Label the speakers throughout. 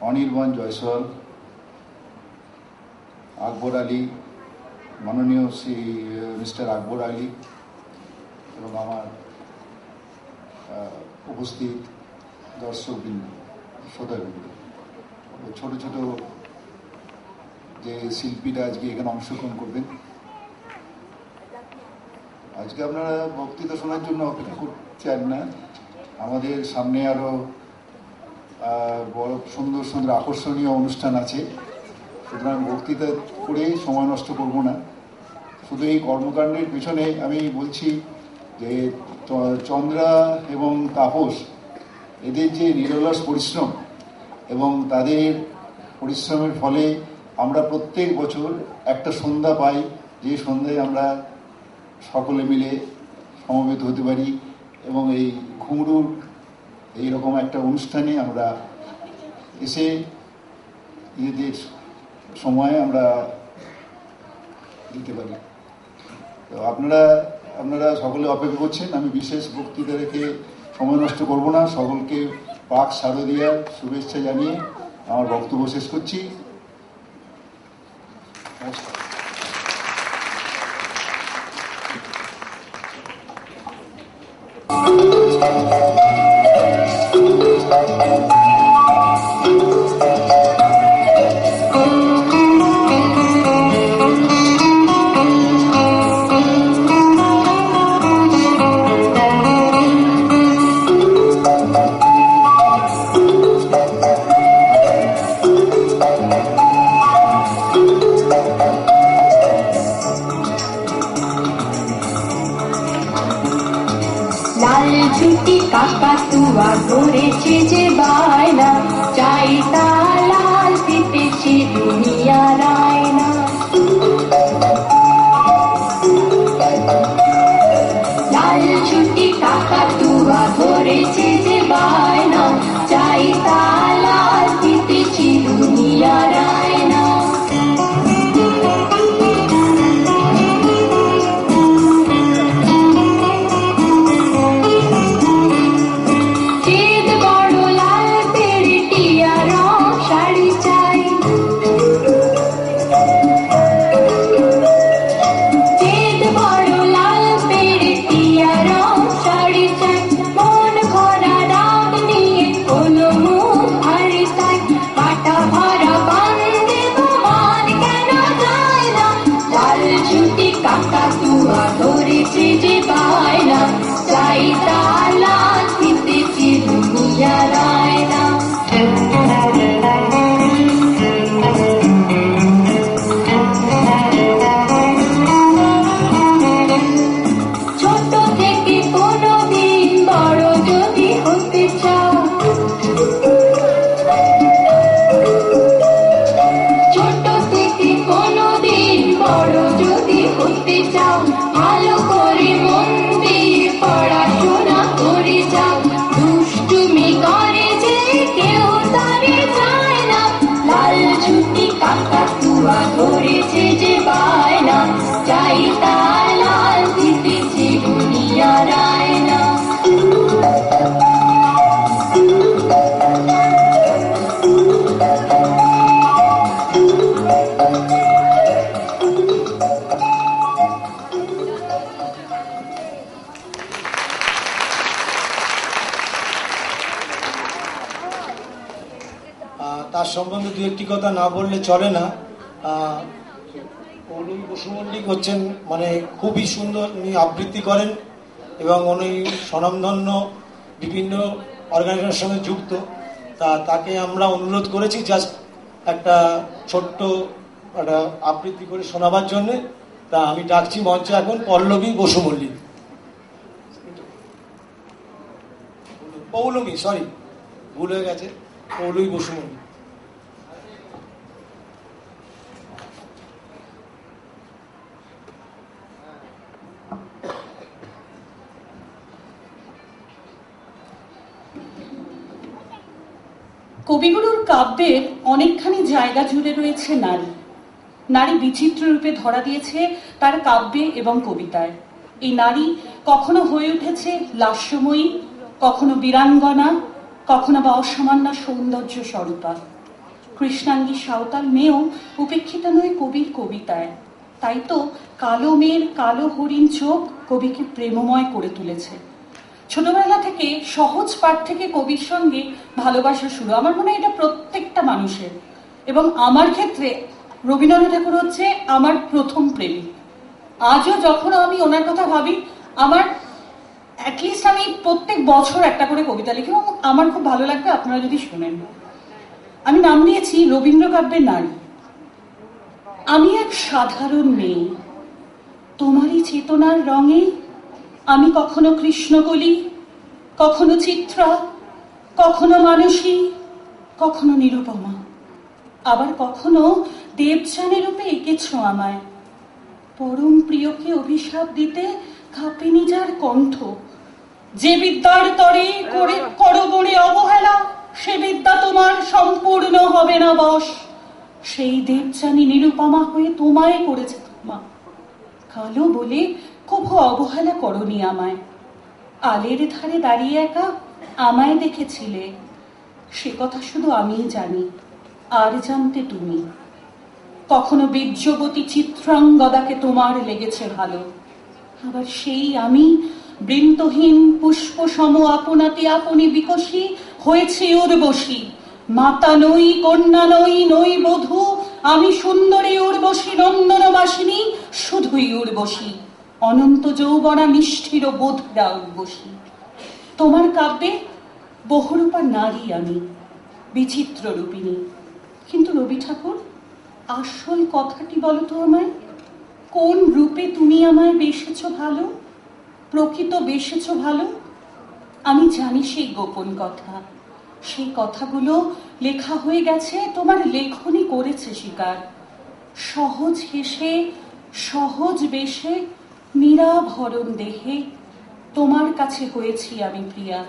Speaker 1: অনির্বাণ জয়সওয়াল আকবর আলী মাননীয় শ্রী মিস্টার আকবর আলী এবং আমার উপস্থিত দর্শকবৃন্দ শ্রোতাবৃন্দ। ছোট ছোট যে শিল্পীরা আজকে এখানে অংশগ্রহণ করবেন আজকে আপনারা বক্তৃতা শোনার জন্য অপেক্ষা করছেন না। আমাদের সামনে আরও আহ, বড় সুন্দর সুন্দর আকর্ষণীয় অনুষ্ঠান আছে। সুতরাং বক্তৃতা করে সময় নষ্ট করব না। শুধু এই কর্মকাণ্ডের পিছনে আমি বলছি যে চন্দ্রা এবং তাপস, এদের যে নিরলস পরিশ্রম এবং তাদের পরিশ্রমের ফলে আমরা প্রত্যেক বছর একটা সন্ধ্যা পাই। যে সন্ধ্যায় আমরা সকলে মিলে সমবেত হতে পারি এবং এই ঘুঙরুর এইরকম একটা অনুষ্ঠানে আমরা এসে নিজেদের সময় আমরা দিতে পারি। তো আপনারা আপনারা সকলে অপেক্ষা করছেন, আমি বিশেষ বক্তৃতা রেখে সময় নষ্ট করব না। সকলকে পাক শারদিয়ার শুভেচ্ছা জানিয়ে আমার বক্তব্য শেষ করছি। নমস্কার।
Speaker 2: Oh, একটি কথা না বললে চলে না। আহ, পৌলমী বসু মল্লিক হচ্ছেন মানে খুবই সুন্দর উনি আবৃত্তি করেন এবং উনি স্বনামধন্য বিভিন্ন অর্গানাইজেশনের সঙ্গে যুক্ত। তা তাকে আমরা অনুরোধ করেছি জাস্ট একটা ছোট্ট একটা আবৃত্তি করে শোনাবার জন্যে। তা আমি ডাকছি মঞ্চে এখন পল্লবী বসু মল্লিক। পৌলমী সরি ভুল হয়ে গেছে। পৌলমী বসু
Speaker 3: কবিগুরুর কাব্যের অনেকখানি জায়গা জুড়ে রয়েছে নারী। নারী বিচিত্র রূপে ধরা দিয়েছে তার কাব্যে এবং কবিতায়। এই নারী কখনো হয়ে উঠেছে লাস্যময়ী, কখনো বীরাঙ্গনা, কখনো বা অসামান্য সৌন্দর্য স্বরূপা। কৃষ্ণাঙ্গী সাঁওতাল মেয়েও উপেক্ষিত নয় কবির কবিতায়। তাই তো কালো মেয়ের কালো হরিণ চোখ কবিকে প্রেমময় করে তুলেছে। ছোটবেলা থেকে সহজ পাঠ থেকে কবির সঙ্গে ভালোবাসা শুরু। আমার মনে হয় এটা প্রত্যেকটা মানুষের। এবং আমার ক্ষেত্রে রবীন্দ্রনাথ ঠাকুর হচ্ছে আমার প্রথম প্রেমী। আজও যখন আমি ওনার কথা ভাবি, আমার অ্যাটলিস্ট আমি প্রত্যেক বছর একটা করে কবিতা লিখি এবং আমার খুব ভালো লাগবে আপনারা যদি শোনেন। আমি নাম দিয়েছি রবীন্দ্র কাব্যের নারী। আমি এক সাধারণ মেয়ে। তোমারই চেতনার রঙে আমি কখনো কৃষ্ণ কৃষ্ণকলি কখনো চিত্রা, কখনো মানসী, কখনো নিরুপমা। আবার কখনো দেবযানী রূপে এঁকেছ আমায়। পরম প্রিয়কে অভিশাপ দিতে কাঁপেনি যার কণ্ঠ। যে বিদ্যার তরে করে করবণে অবহেলা, সে বিদ্যা তোমার সম্পূর্ণ হবে না বশ। সেই দেবযানী নিরুপমা হয়ে তোমায় করেছে তোমা কালো বলে কভু অবহেলা করনি আমায়। আলের ধারে দাঁড়িয়ে একা আমায় দেখেছিলে। সে কথা শুধু আমিই জানি, আর জানতে তুমি। কখনো বীর্যবতী চিত্রাঙ্গদাকে তোমার লেগেছে ভালো। আবার সেই আমি, বৃন্তহীন পুষ্প সম আপনাতে আপনি বিকশী হয়েছে উর্বশী। মাতা নই, কন্যা নই নই বধূ, আমি সুন্দরী উর্বশী নন্দনবাসিনী, শুধুই উর্বশী। অনন্ত যৌবনা মিষ্টির বোধরা উর্বশী তোমার কাব্যে বহুরূপা নারী আমি, বিচিত্র রূপিণী। কিন্তু রবি ঠাকুর, আসল কথাটি বলো তো আমায়। কোন রূপে তুমি আমায় বেসেছ ভালো, প্রকৃত বেসেছ ভালো? আমি জানি সেই গোপন কথা। সেই কথাগুলো লেখা হয়ে গেছে, তোমার লেখনি করেছে শিকার। সহজ হেসে, সহজ বেশে নিরাভরণ দেহে তোমার কাছে হয়েছি আমি প্রিয়া।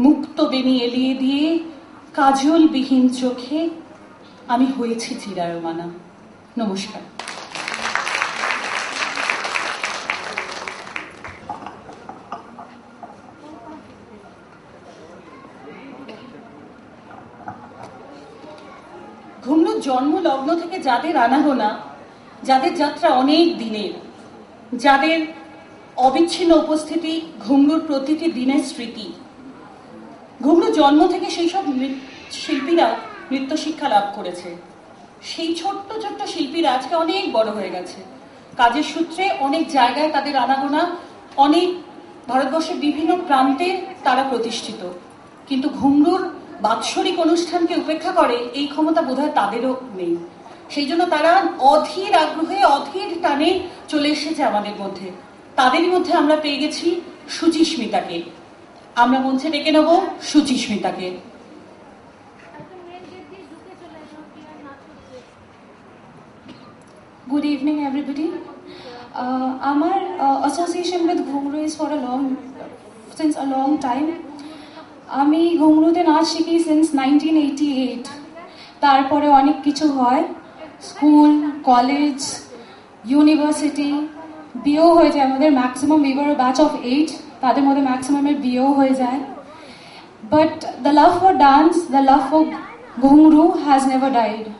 Speaker 3: মুক্ত বেনি এলিয়ে দিয়ে কাজলবিহীন চোখে আমি হয়েছি চিরায়মানা। নমস্কার। ঘুমনুর জন্ম লগ্ন থেকে যাদের আনাগোনা, যাদের যাত্রা অনেক দিনের যাদের অবিচ্ছিন্ন উপস্থিতি ঘুমরুর প্রতিটি দিনের স্মৃতি। ঘুমরুর জন্ম থেকে সেই সব শিল্পীরা নৃত্য শিক্ষা লাভ করেছে। সেই ছোট্ট ছোট্ট শিল্পীরা আজকে অনেক বড় হয়ে গেছে। কাজের সূত্রে অনেক জায়গায় তাদের আনাগোনা, অনেক ভারতবর্ষের বিভিন্ন প্রান্তে তারা প্রতিষ্ঠিত। কিন্তু ঘুমরুর বাৎসরিক অনুষ্ঠানকে উপেক্ষা করে এই ক্ষমতা বোধহয় তাদেরও নেই। সেই জন্য তারা অধীর আগ্রহে অধীর টানে চলে এসেছে আমাদের মধ্যে। তাদের মধ্যে আমরা পেয়ে গেছি সুচিস্মিতাকে। আমরা মঞ্চে ডেকে নেব সুচিস্মিতাকে।
Speaker 4: Good evening everybody. আমার our uh, association is for a long, since a long time. আমি ঘুংরুতে নাচ শিখি সিন্স নাইনটিন এইটি এইট তারপরে অনেক কিছু হয়। স্কুল কলেজ ইউনিভার্সিটি বিয়েও হয়ে যায় আমাদের maximum weaver batch of eight তাদের মধ্যে ম্যাক্সিমামের বিয়েও হয়ে যায় But the love for dance, the love for Ghungru has never died.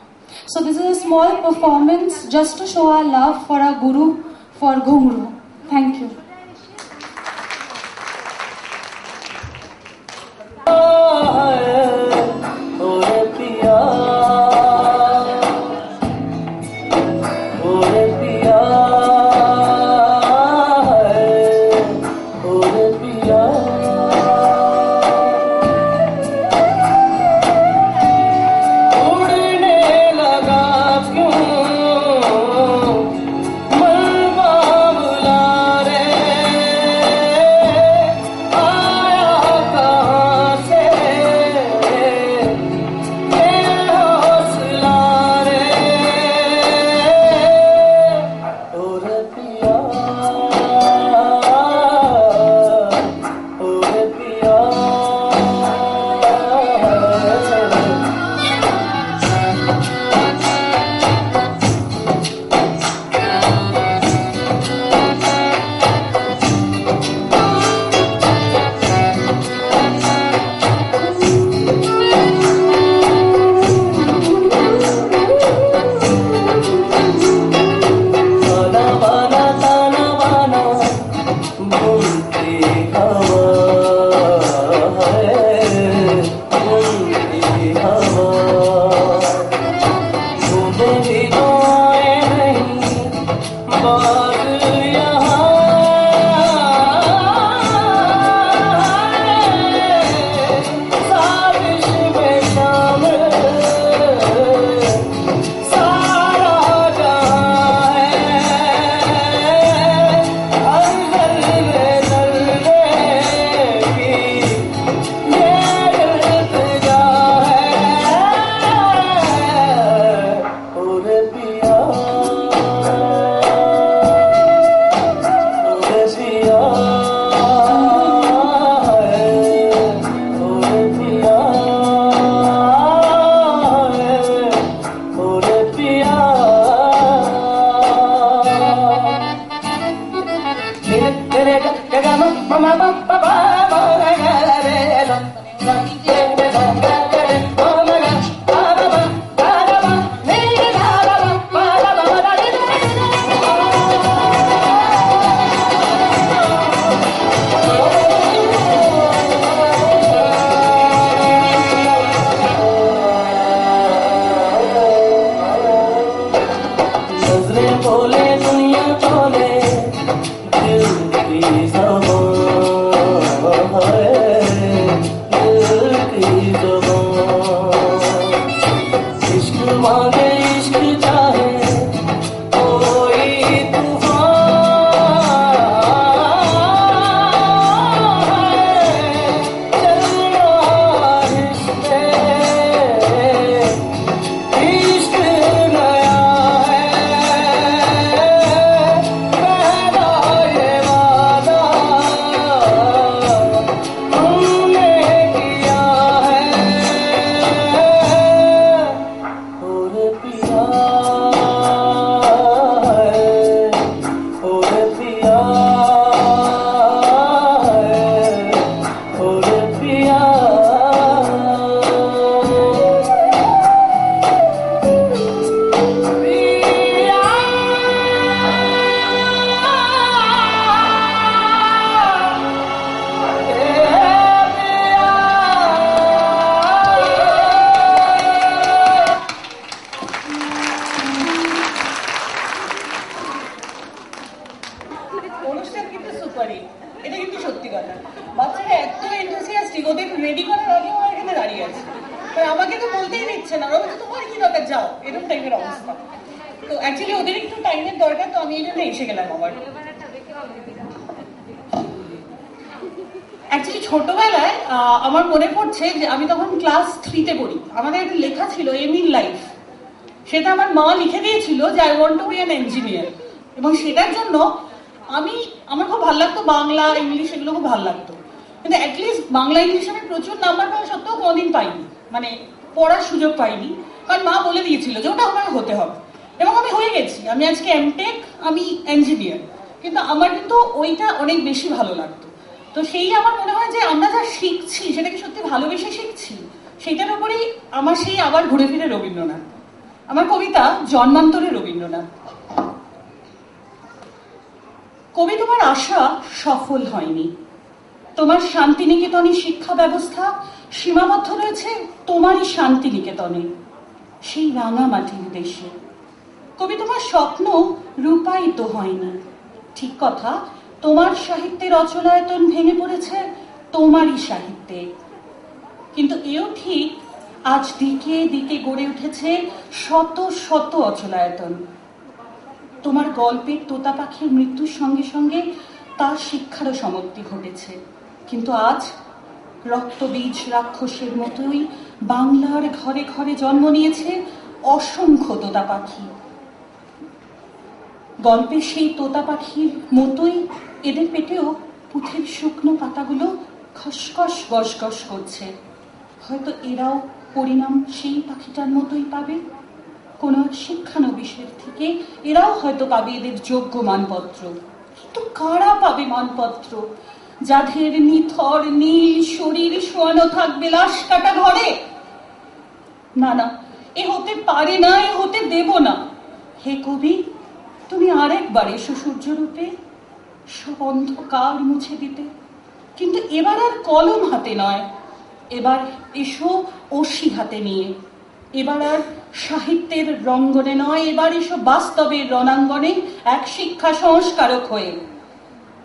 Speaker 4: So this is a small performance just to show our love for our Guru, for Ghungru. Thank you.
Speaker 5: ওরে
Speaker 3: আমার মনে পড়ছে যে আমি তখন ক্লাস থ্রিতে পড়ি। আমাদের একটা লেখা ছিল এম ইন লাইফ সেটা আমার মা লিখে দিয়েছিল যে I want to be an engineer এবং সেটার জন্য আমি, আমার খুব ভালো লাগতো বাংলা, ইংলিশ এগুলো খুব ভালো লাগতো। কিন্তু অ্যাটলিস্ট বাংলা, ইংলিশ আমি প্রচুর নাম্বার পাওয়া সত্ত্বেও কোনোদিন পাইনি। মানে পড়ার সুযোগ পাইনি। কারণ মা বলে দিয়েছিল যে, ওটা আমার হতে হবে। এবং আমি হয়ে গেছি। আমি আজকে এমটেক আমি ইঞ্জিনিয়ার কিন্তু আমার কিন্তু ওইটা অনেক বেশি ভালো লাগতো। তো সেই আমার মনে হয় যে আমরা যা শিখছি, সেটা কি সত্যি ভালোবেসে শিখছি? সেটার উপরেই আমার সেই আবার ঘুরে ফিরে রবীন্দ্রনাথ। আমার কবিতা জন্মান্তরে রবীন্দ্রনাথ। কবি, তোমার আশা সফল হয়নি। তোমার শান্তিনিকেতনে শিক্ষা ব্যবস্থা, সীমাবদ্ধ রয়েছে তোমারই শান্তিনিকেতনে, সেই রাঙা মাটির দেশে। কবি, তোমার স্বপ্ন রূপায়িত হয়নি। ঠিক কথা তোমার সাহিত্যের রচনায়তন ভেঙে পড়েছে তোমারই সাহিত্যে। কিন্তু এও ঠিক আজ দিকে দিকে গড়ে উঠেছে শত শত অচলায়তন। তোমার গল্পের তোতা পাখির মৃত্যুর সঙ্গে সঙ্গে তার শিক্ষারও সমাপ্তি ঘটেছে। কিন্তু আজ রক্তবীজ রাক্ষসের মতোই বাংলার ঘরে ঘরে জন্ম নিয়েছে অসংখ্য তোতা পাখি। গল্পে সেই তোতা পাখির মতোই এদের পেটেও পুঁথির শুকনো পাতাগুলো খসখস গসগস করছে। হয়তো এরাও পরিণাম সেই পাখিটার মতোই পাবে। কোনো শিক্ষানবিশের থেকে এরাও হয়তো পাবে এদের যোগ্য মানপত্র। কিন্তু কারা পাবে মানপত্র? যাদের নিথর, নীল শরীর শোয়ানো থাকবে লাশ কাটা ঘরে? না না, এ হতে পারে না, এ হতে দেব না। হে কবি, তুমি আরেকবার এসো সূর্যরূপে। সব অন্ধকার মুছে দিতে। কিন্তু এবার আর কলম হাতে নয়।
Speaker 6: এবার এসো ওসি হাতে নিয়ে। এবার আর সাহিত্যের রঙ্গনে নয়। এবার এসো বাস্তবের রণাঙ্গনে এক শিক্ষা সংস্কারক হয়ে।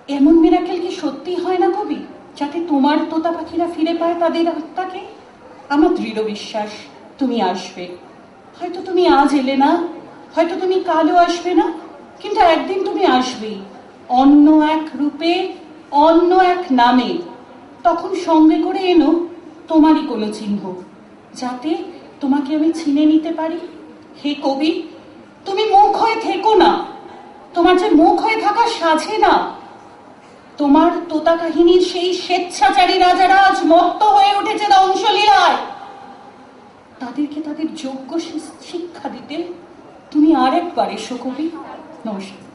Speaker 6: এমন মিরাকেল কি সত্যি হয় না কবি, যাতে তোমার তোতা পাখিরা ফিরে পায় তাদের আত্মাকে? আমার দৃঢ় বিশ্বাস, তুমি আসবে। হয়তো তুমি আজ এলে না, হয়তো তুমি কালও আসবে না, কিন্তু একদিন তুমি আসবেই। অন্য এক রূপে, অন্য এক নামে, তখন সঙ্গে করে এনো তোমারই কোনো চিহ্ন যাতে তোমাকে আমি চিনে নিতে পারি। হে কবি, তুমি মুখ হয়ে থেকো না। তোমার যে মুখ হয়ে থাকা সাজে না। তোমার তোতা কাহিনীর সেই স্বেচ্ছাচারী রাজারা আজ মত্ত হয়ে উঠেছে দংশলীলায় তাদেরকে তাদের যোগ্য শিক্ষা দিতে তুমি আরেকবার এসো কবি। নমস্কার।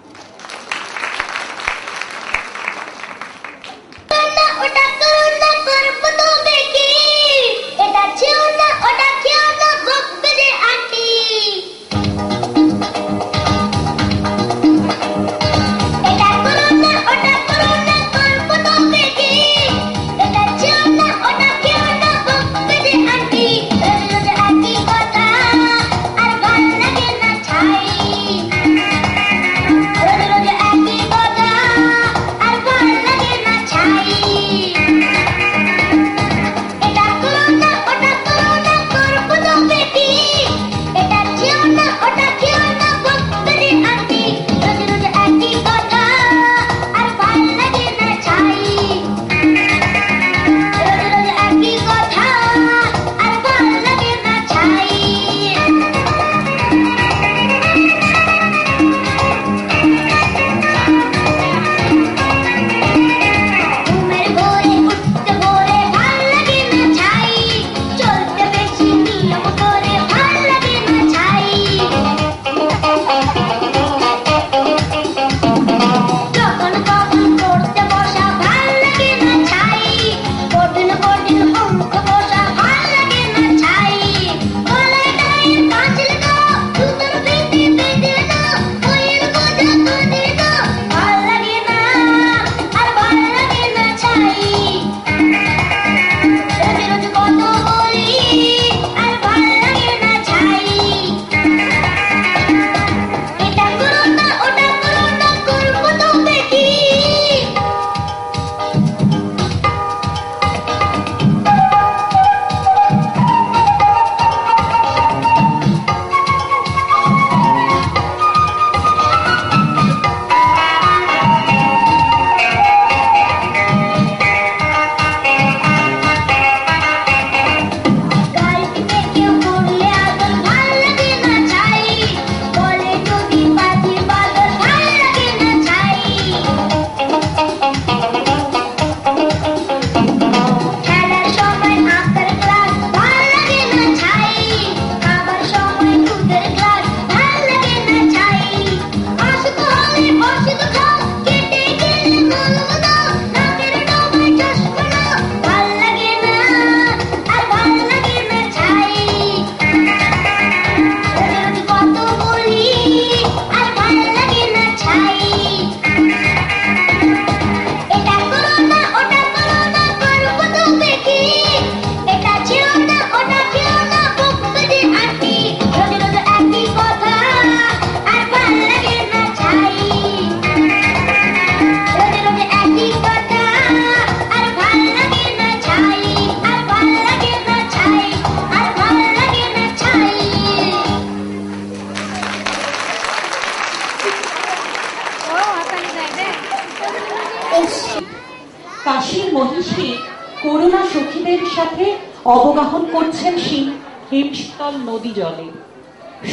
Speaker 6: হিমশীতল নদী জলে।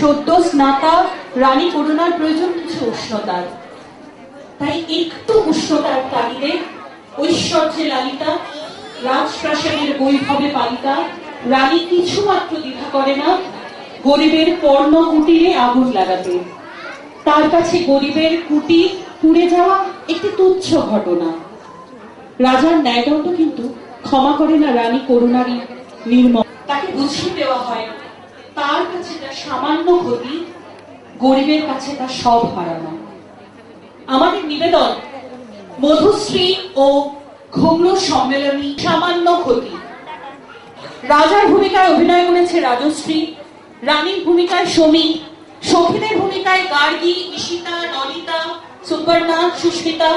Speaker 6: সদ্য স্নাতা রানী করুণার প্রয়োজন কিছু উষ্ণতার। তাই একটু উষ্ণতার তাগিদে ঐশ্বর্যে লালিতা, রাজপ্রাসাদের বৈভবে পালিতা, রানী কিছু মাত্র দ্বিধা করে না গরিবের পর্ণ কুটিরে আগুন লাগাতে। তার কাছে গরিবের কুটি পুড়ে যাওয়া একটি তুচ্ছ ঘটনা। রাজার ন্যায়দণ্ড কিন্তু ক্ষমা করে না রানী করুণারই নির্মম তাকে বুঝিয়ে দেওয়া হয়। তার কাছে তার সামান্য ক্ষতি, গরিবের কাছে তার সব হারানো। আমাদের নিবেদন, মধুশ্রী ও ঘুমরু সম্মেলনী সামান্য ক্ষতি।
Speaker 3: রাজার ভূমিকায় অভিনয় করেছে রাজশ্রী, রানীর ভূমিকায় সমী, সখীদের ভূমিকায় গার্গী, ঈশিতা, ললিতা, সুপর্ণা, সুস্মিতা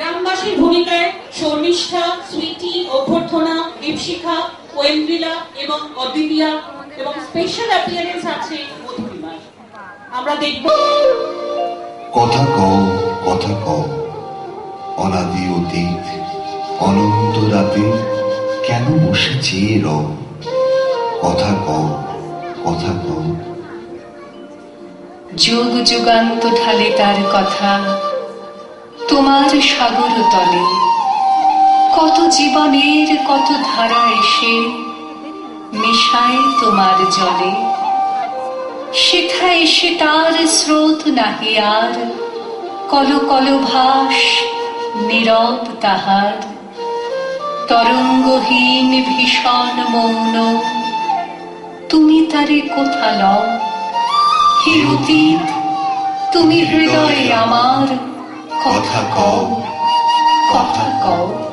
Speaker 3: গ্রামবাসীর ভূমিকায় শর্মিষ্ঠা সুইটি অভ্যর্থনা দীপশিখা ওয়েন্দ্রিলা এবং অদ্বিতীয়া এবং স্পেশাল অ্যাপিয়ারেন্স আছে মধুরিমার আমরা দেখব।
Speaker 7: কথা কও কথা কও। অনাদি অতীত অনন্ত রাতে কেন বসে চেয়ে রও কথা কও কথা কও।
Speaker 8: যুগ যুগান্ত ঢালে তার কথা। তোমার সাগর তলে। কত জীবনের কত ধারা এসে মিশায় তোমার জলে। সেথা এসে তার স্রোত নাহি আর, কল কল ভাস নীরব তাহার। তরঙ্গহীন ভীষণ মৌন, তুমি তারে কোথা লও? হে তুমি হৃদয়ে আমার। কথা কও কথা কও